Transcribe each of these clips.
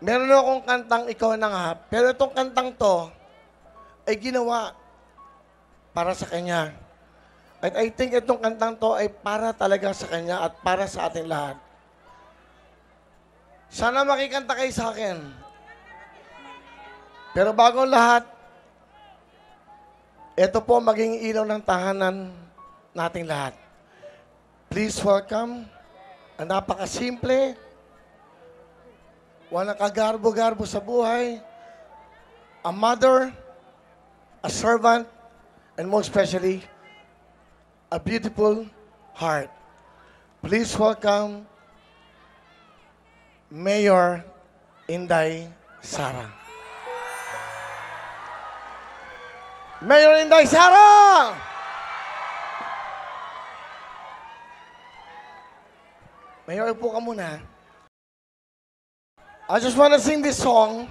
Meron akong kantang ikaw na nga, pero itong kantang to ay ginawa para sa kanya. At I think itong kantang to ay para talaga sa kanya at para sa ating lahat. Sana makikanta kayo sa akin. Pero bago lahat, ito po maging ilaw ng tahanan nating lahat. Please welcome ang napakasimple, walang kagarbo-garbo sa buhay, a mother, a servant, and most especially, a beautiful heart. Please welcome Mayor Inday Sara. Mayor Inday Sara! Mayor, po ka muna. I just wanna sing this song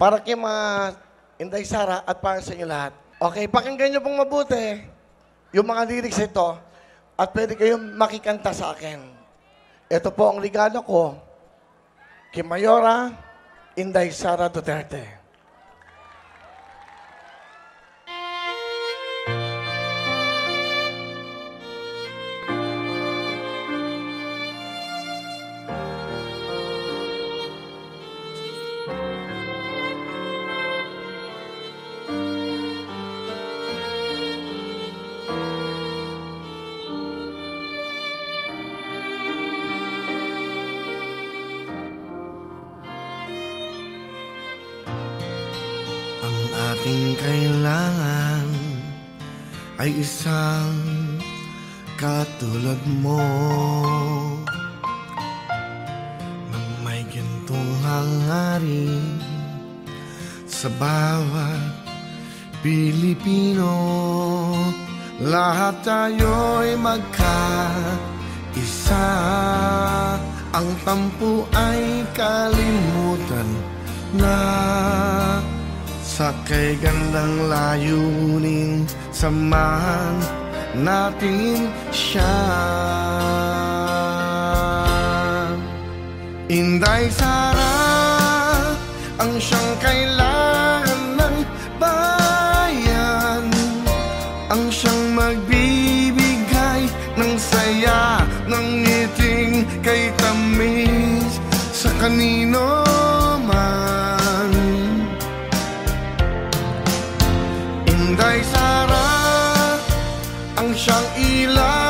para kay mga Inday Sara at para sa inyo lahat. Okay, pakinggan niyo pong mabuti yung mga lyrics ito at pwede kayong makikanta sa akin. Ito po ang regalo ko kay Mayora Inday Sara Duterte. Aking kailangan ay isang katulad mo. Nang may gintong hangarin sa bawat Pilipino Lahat tayo'y magkaisa. Ang tampo ay kalimutan na sa kay gandang layunin Samahan natin siya. Inday Sara Ang siyang kailangan siyang ilaw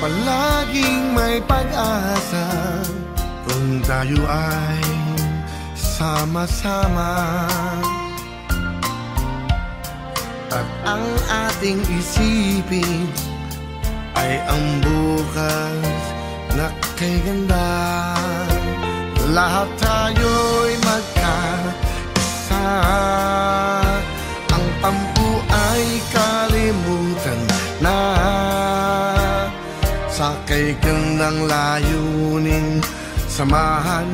Palaging may pag-asa Kung tayo ay sama-sama. At ang ating isipin Ay ang bukas na kay ganda. Lahat tayo'y gandang layunin. Samahan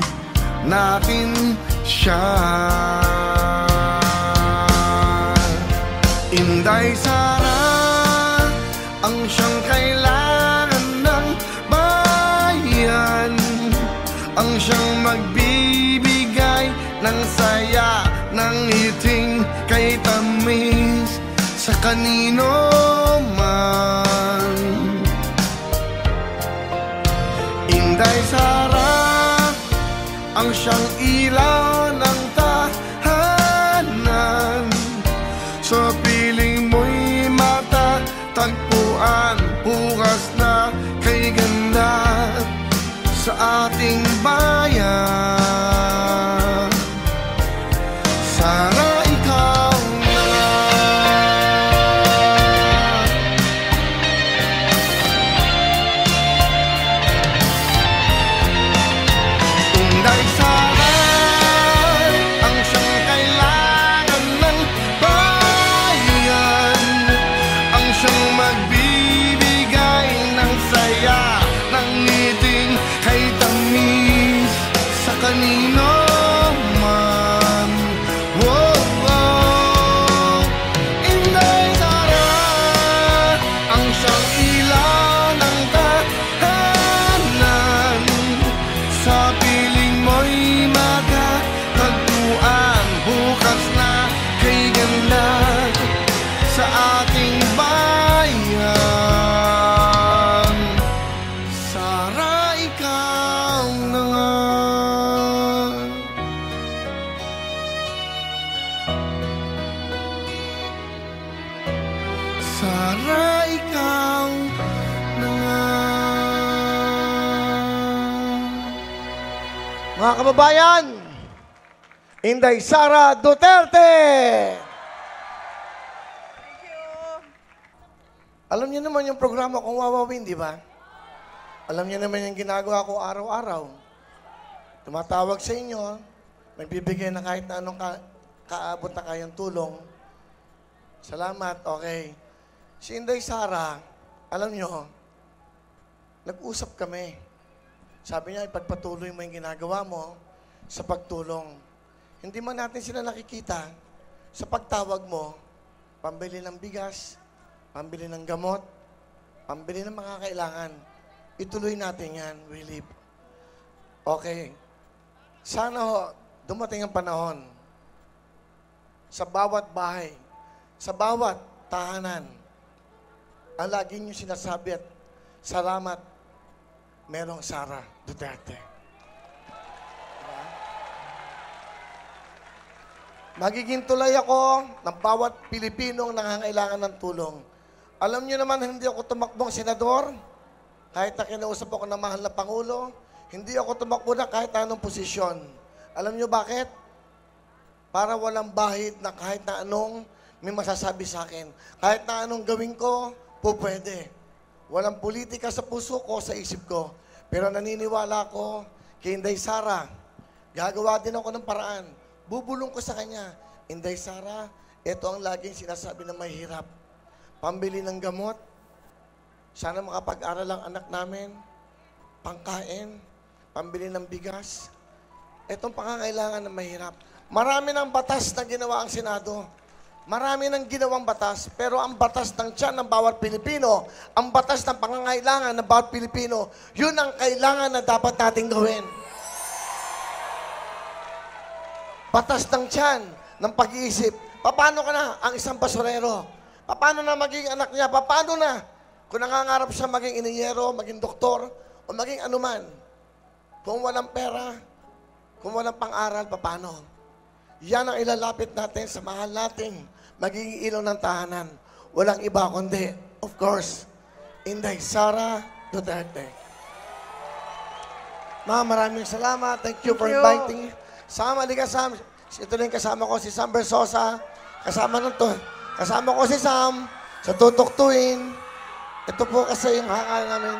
natin siya. Inday Sara Ang siyang kailangan ng bayan. Ang siyang magbibigay ng saya Ng iting kay tamis sa kanino talk Mga kababayan, Inday Sara Duterte! Alam niyo naman yung programa kong Wawawin, di ba? Alam niyo naman yung ginagawa ko araw-araw. Tumatawag sa inyo, nagbibigay na kahit na anong ka, kaabot na kayang tulong. Salamat, okay. Si Inday Sara, alam niyo, nag-usap kami. Sabi niya, ipagpatuloy mo yung ginagawa mo sa pagtulong. Hindi man natin sila nakikita sa pagtawag mo, pambili ng bigas, pambili ng gamot, pambili ng mga kailangan. Ituloy natin yan, Willie. Okay. Sana ho, dumating ang panahon sa bawat bahay, sa bawat tahanan, ang lagi niyo sinasabi at salamat, merong Sara Duterte. Diba? Magiging tulay ako ng bawat Pilipinong nangangailangan ng tulong. Alam niyo naman, hindi ako tumakbong senador, kahit na kinausap ako ng mahal na Pangulo, hindi ako tumakbo na kahit anong posisyon. Alam niyo bakit? Para walang bahid na kahit na anong may masasabi sa akin. Kahit na anong gawin ko, po pwede. Walang politika sa puso ko, sa isip ko. Pero naniniwala ko kay Inday Sara. Gagawa din ako ng paraan. Bubulong ko sa kanya. Inday Sara, ito ang laging sinasabi ng mahirap. Pambili ng gamot. Sana makapag-aral ang anak namin. Pangkain. Pambili ng bigas. Itong pangangailangan ng mahirap. Marami ng batas na ginawa ang Senado. Marami ng ginawang batas, pero ang batas ng tiyan ng bawat Pilipino, ang batas ng pangangailangan ng bawat Pilipino, yun ang kailangan na dapat nating gawin. Batas ng tiyan, ng pag-iisip. Paano ka na ang isang basurero? Paano na maging anak niya? Paano na kung nangangarap siya maging ininyero, maging doktor, o maging anuman? Kung walang pera, kung walang pang-aral, paano? Yan ang ilalapit natin sa mahal nating magiging ilaw ng tahanan. Walang iba kundi, of course, Inday Sara Duterte. Ma, maraming salamat. Thank you for Thank you. inviting me. Sama, halika Sam. Ito na yung kasama ko, si Sam Bersosa. Kasama nun to. Kasama ko si Sam sa tutuktuin. Ito po kasi yung hangal namin.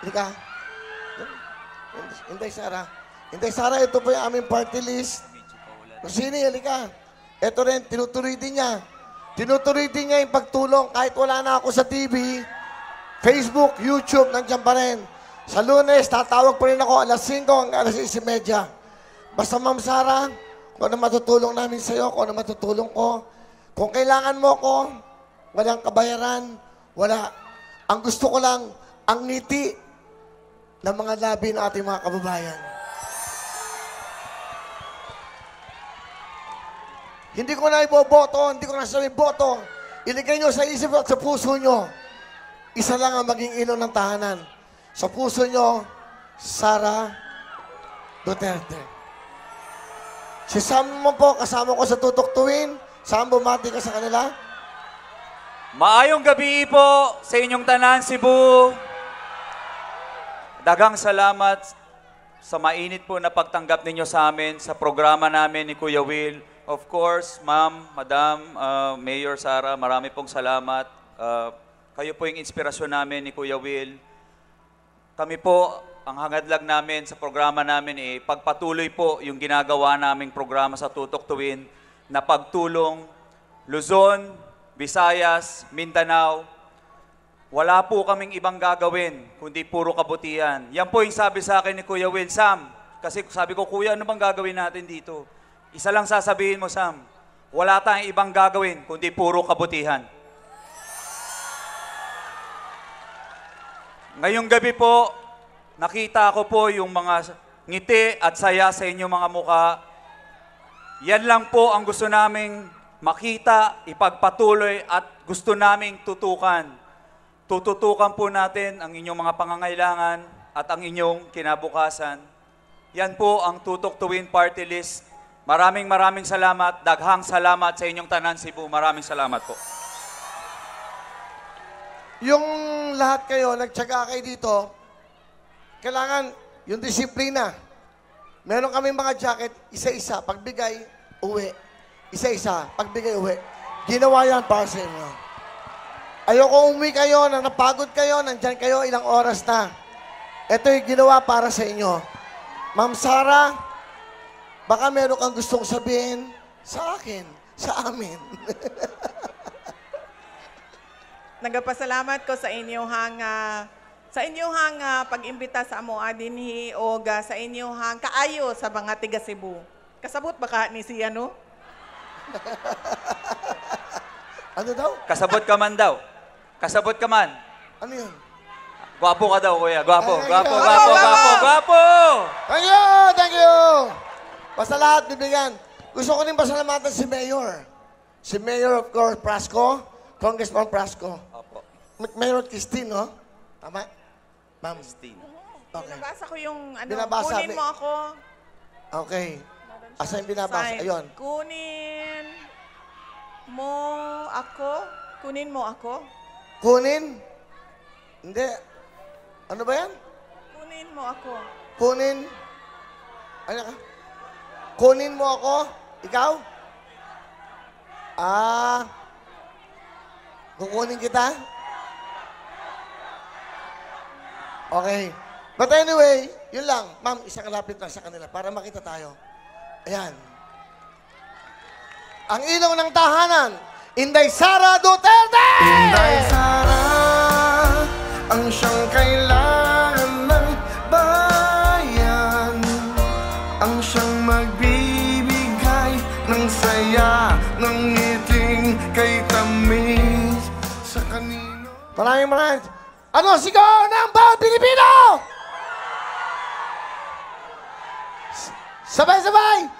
Halika. Inday Sara. Inday Sara, ito po yung aming party list. Rosini, halika. Ito rin, tinutuloy din niya. Tinutuloy din niya yung pagtulong kahit wala na ako sa TV, Facebook, YouTube, nandiyan pa rin. Sa lunes, tatawag pa rin ako alas 5 hanggang alas 6.30. Basta Ma'am Sara, kung ano matutulong namin sa iyo, kung ano matutulong ko, kung kailangan mo ko, walang kabayaran, wala. Ang gusto ko lang, ang ngiti ng mga labi ng ating mga kababayan. Hindi ko na iboboto, hindi ko na sabi boto. Iligay nyo sa isip at sa puso nyo. Isa lang ang maging ilaw ng tahanan. Sa puso nyo, Sara Duterte. Si Sam mo po, kasama ko sa tutuktuin. Sam, bumati ka sa kanila. Maayong gabi po sa inyong tanan, Cebu. Dagang salamat sa mainit po na pagtanggap ninyo sa amin sa programa namin ni Kuya Will. Of course, Ma'am, Madam, uh, Mayor Sara, marami pong salamat. Uh, kayo po yung inspirasyon namin ni Kuya Will. Kami po, ang hangad lang namin sa programa namin eh, pagpatuloy po yung ginagawa naming programa sa Tutok Tuwin na pagtulong Luzon, Visayas, Mindanao. Wala po kaming ibang gagawin, kundi puro kabutihan. Yan po yung sabi sa akin ni Kuya Will, Sam, kasi sabi ko, Kuya, ano bang gagawin natin dito? Isa lang sasabihin mo, Sam, wala tayong ibang gagawin, kundi puro kabutihan. Ngayong gabi po, nakita ko po yung mga ngiti at saya sa inyong mga muka. Yan lang po ang gusto naming makita, ipagpatuloy at gusto naming tutukan. Tututukan po natin ang inyong mga pangangailangan at ang inyong kinabukasan. Yan po ang Tutok Tuwin Party List. Maraming maraming salamat. Daghang salamat sa inyong tanan Cebu. Maraming salamat po. Yung lahat kayo, nagtsaga kayo dito, kailangan yung disiplina. Meron kami mga jacket, isa-isa. Pagbigay, uwi. Isa-isa. Pagbigay, uwi. Ginawa yan para sa inyo. Ayoko umuwi kayo, na napagod kayo, nandyan kayo, ilang oras na. Ito yung ginawa para sa inyo. Ma'am Sara, baka meron kang gustong sabihin sa akin, sa amin. Nagapasalamat ko sa inyong hanga sa inyong hanga pag-imbita sa amo adinhi o ga sa inyong hang kaayo sa mga tiga Cebu. Kasabot ba ka ni siya no? ano daw? Kasabot ka man daw. Kasabot ka man. Ano yun? Gwapo ka daw, kuya. Gwapo, gwapo, gwapo, gwapo, gwapo! Thank you! Thank you! Basta lahat bibigyan. Gusto ko din pasalamatan si Mayor. Si Mayor of course, Prasco. Congressman Prasco. Opo. M- Mayor Christine, no? Tama? Ma'am. Christine. Okay. Binabasa ko yung ano, Binabasa, kunin bi- mo ako. Okay. Asa yung binabasa? Sign. Ayun. Kunin mo ako. Kunin mo ako. Kunin? Hindi. Ano ba yan? Kunin mo ako. Kunin? Ano ka? Kunin mo ako? Ikaw? Ah. Kukunin kita? Okay. But anyway, yun lang. Ma'am, isang lapit lang sa kanila para makita tayo. Ayan. Ang ilaw ng tahanan, Inday Sara Duterte! Inday Sara ang siyang kailangan Maraming maraming. Ano, sigaw ng bawat Pilipino! Sabay-sabay!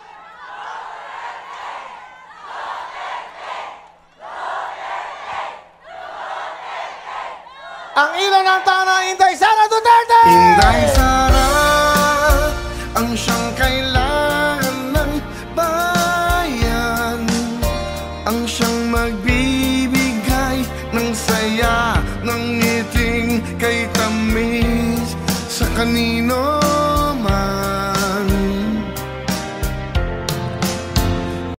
Ang ilaw ng tanang Inday Sara Duterte! Inday Sara ang siyang